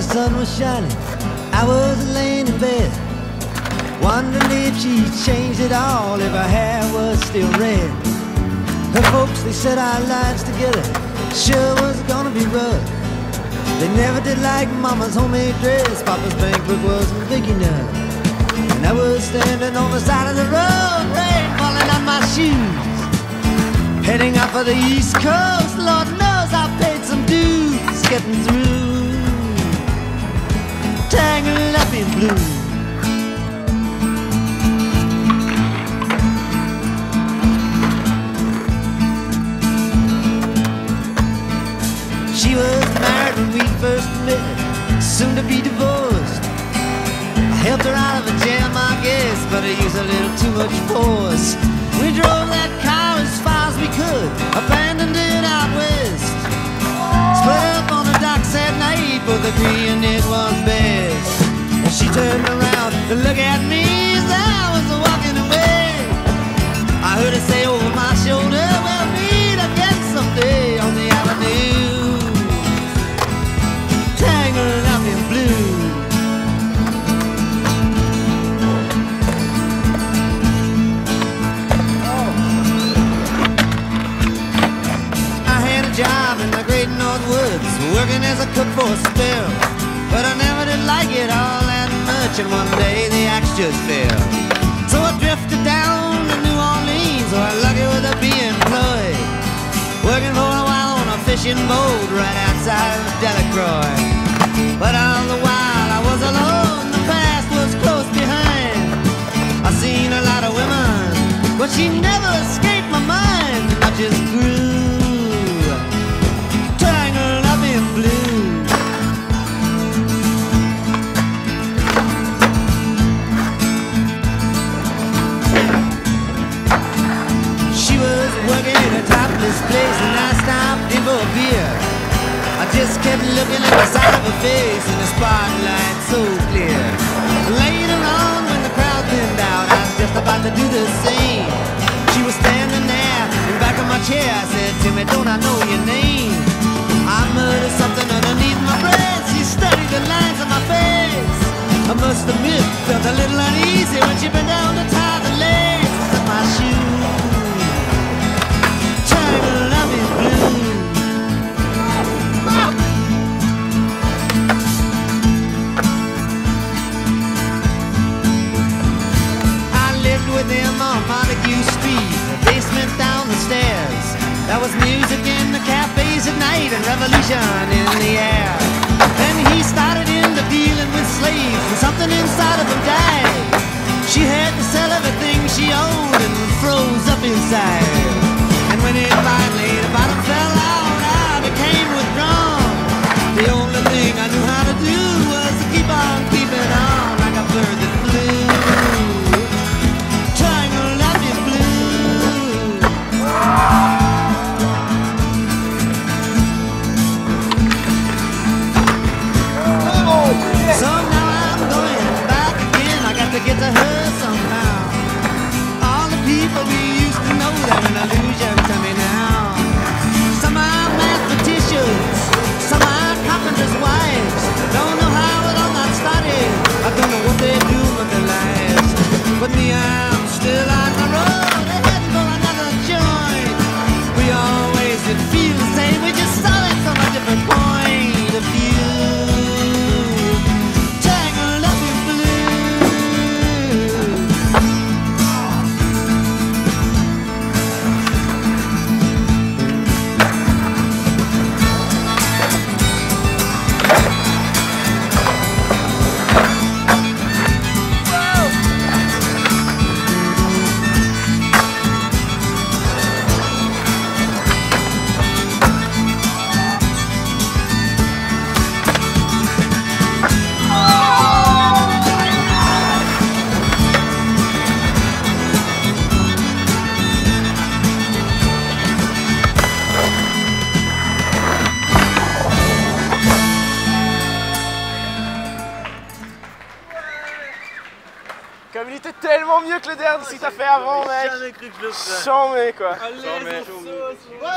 The sun was shining. I was laying in bed, wondering if she'd changed it all, if her hair was still red. Her folks, they said our lives together sure was gonna be rough. They never did like Mama's homemade dress. Papa's bankbook wasn't big enough. And I was standing on the side of the road, rain falling on my shoes. Heading out for the East Coast, Lord knows I paid some dues getting through. In blue. She was married when we first met, soon to be divorced. I helped her out of a jam, I guess, but I used a little too much force. We drove that car as far as we could, abandoned it out great Woods, working as a cook for a spell. But I never did like it all that much, and one day the axe just fell. So I drifted down to New Orleans, where I lucky with a be employed. Working for a while on a fishing boat right outside of Delacroix. But all topless place, and I stopped in for a beer. I just kept looking at the side of her face in the spotlight so clear. Later on, when the crowd thinned out, I was just about to do the same. She was standing there in back of my chair. I said, Timmy, don't I know your name? Music in the cafes at night and revolution in the air. Était tellement mieux que le dernier que t'as fait avant, mec. Jamais cru que je le ferais. Chambé quoi. Allez, Chambé. Ouais